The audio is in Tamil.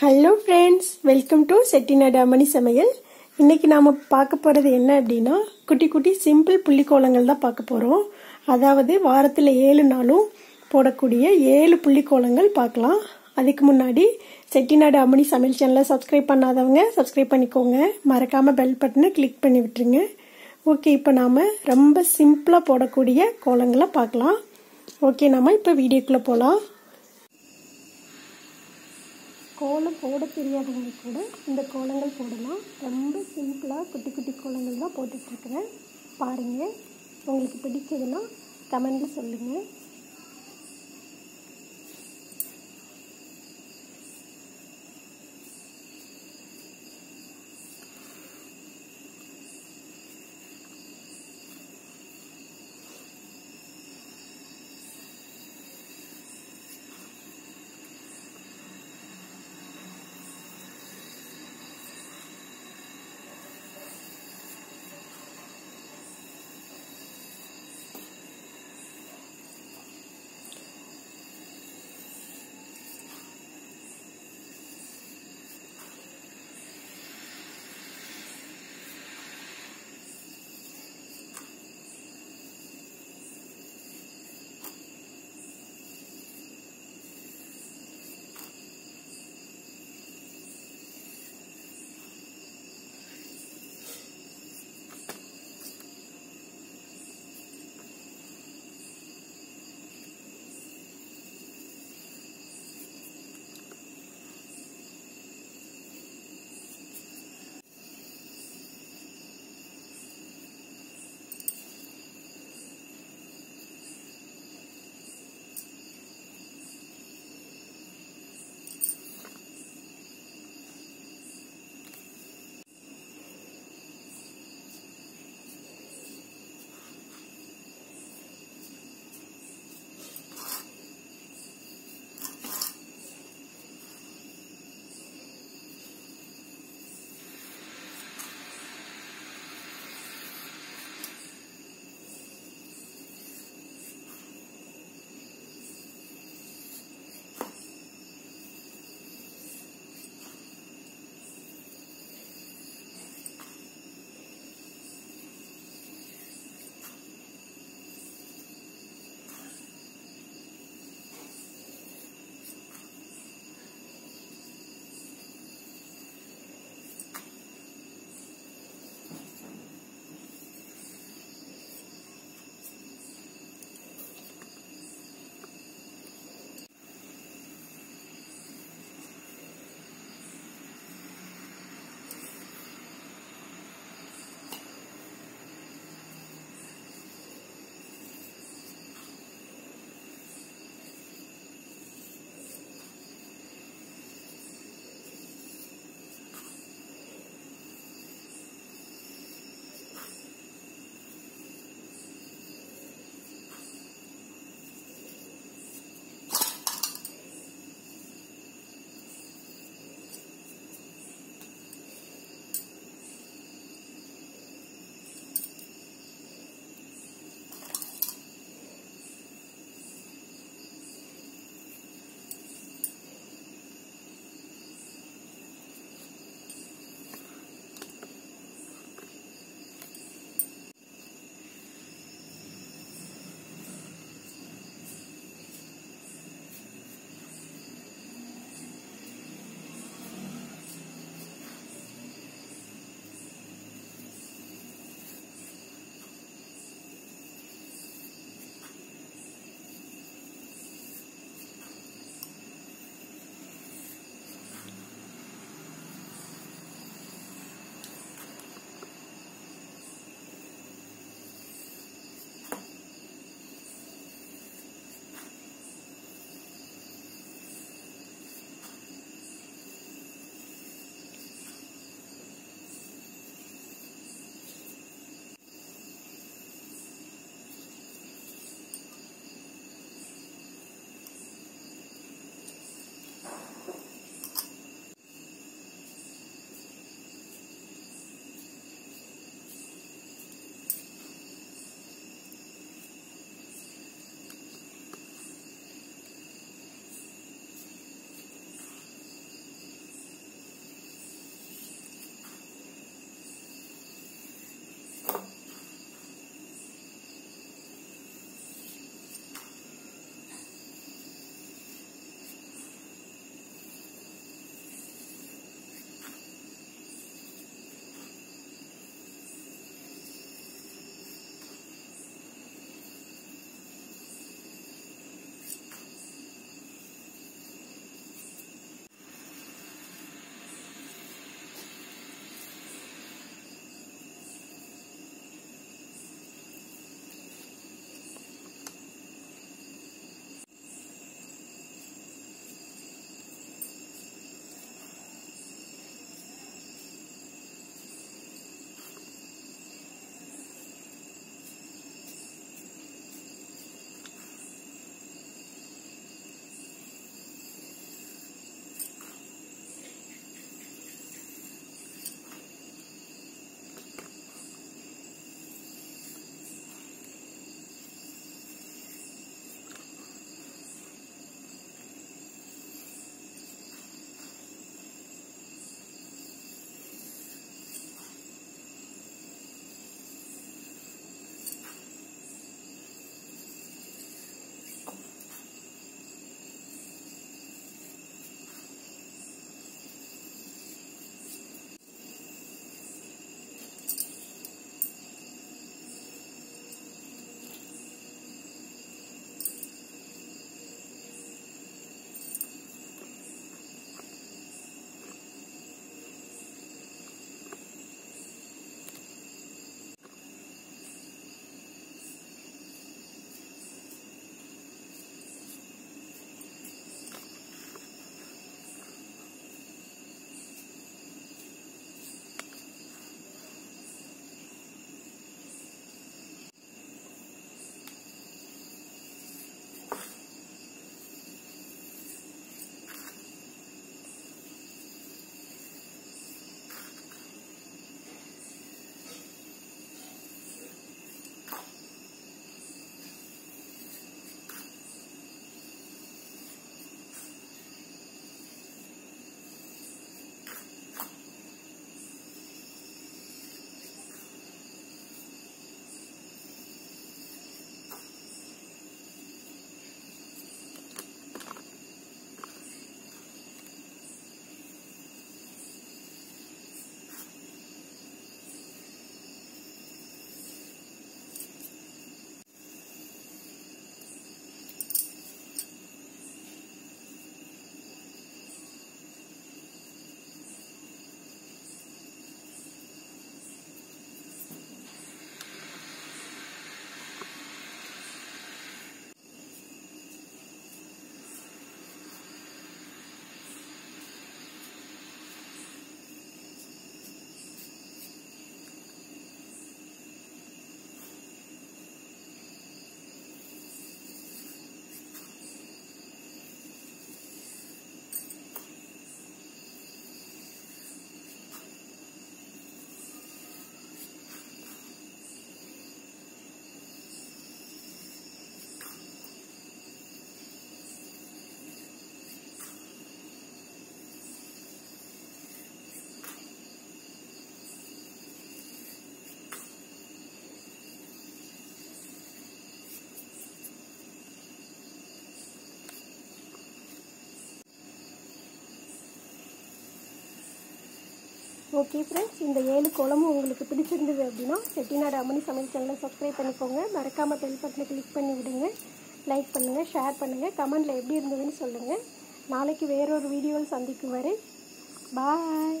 Hello friends welcome to Chettinad அம்மணி சமையல் இன்றைக்கி நாம் பார்க்க போகிறது என்ன அப்படின்னா குட்டி குட்டி சிம்பிள் புள்ளிக்கோலங்கள் தான் பார்க்க போகிறோம் அதாவது வாரத்தில் ஏழு நாளும் போடக்கூடிய ஏழு புள்ளிக்கோலங்கள் பார்க்கலாம். அதுக்கு முன்னாடி செட்டிநாடு அம்மணி சமையல் சேனலை சப்ஸ்கிரைப் பண்ணாதவங்க சப்ஸ்கிரைப் பண்ணிக்கோங்க. மறக்காமல் பெல் பட்டனை கிளிக் பண்ணி விட்டுருங்க. ஓகே இப்போ நாம் ரொம்ப சிம்பிளாக போடக்கூடிய கோலங்களை பார்க்கலாம். ஓகே நம்ம இப்போ வீடியோக்குள்ளே போகலாம் கோலம் போட தெரியாதவங்க கூட இந்த கோலங்கள் போடலாம். ரொம்ப சிம்பிளாக குட்டி குட்டி கோலங்கள் தான் போட்டுட்ருக்குறேன் பாருங்கள் உங்களுக்கு பிடிச்சதுன்னா கமெண்டில் சொல்லுங்கள் ஓகே ஃப்ரெண்ட்ஸ் இந்த ஏழு குளமும் உங்களுக்கு பிடிச்சிருந்தது அப்படின்னா செட்டிநாடு அம்மனி சமையல் சேனலை சப்ஸ்கிரைப் பண்ணிக்கோங்க. மறக்காமல் பெல் பட்டனை கிளிக் பண்ணி விடுங்க. லைக் பண்ணுங்கள் ஷேர் பண்ணுங்கள் கமெண்டில் எப்படி இருந்ததுன்னு சொல்லுங்கள் நாளைக்கு வேறொரு வீடியோவில் சந்திக்கும் வரை பாய்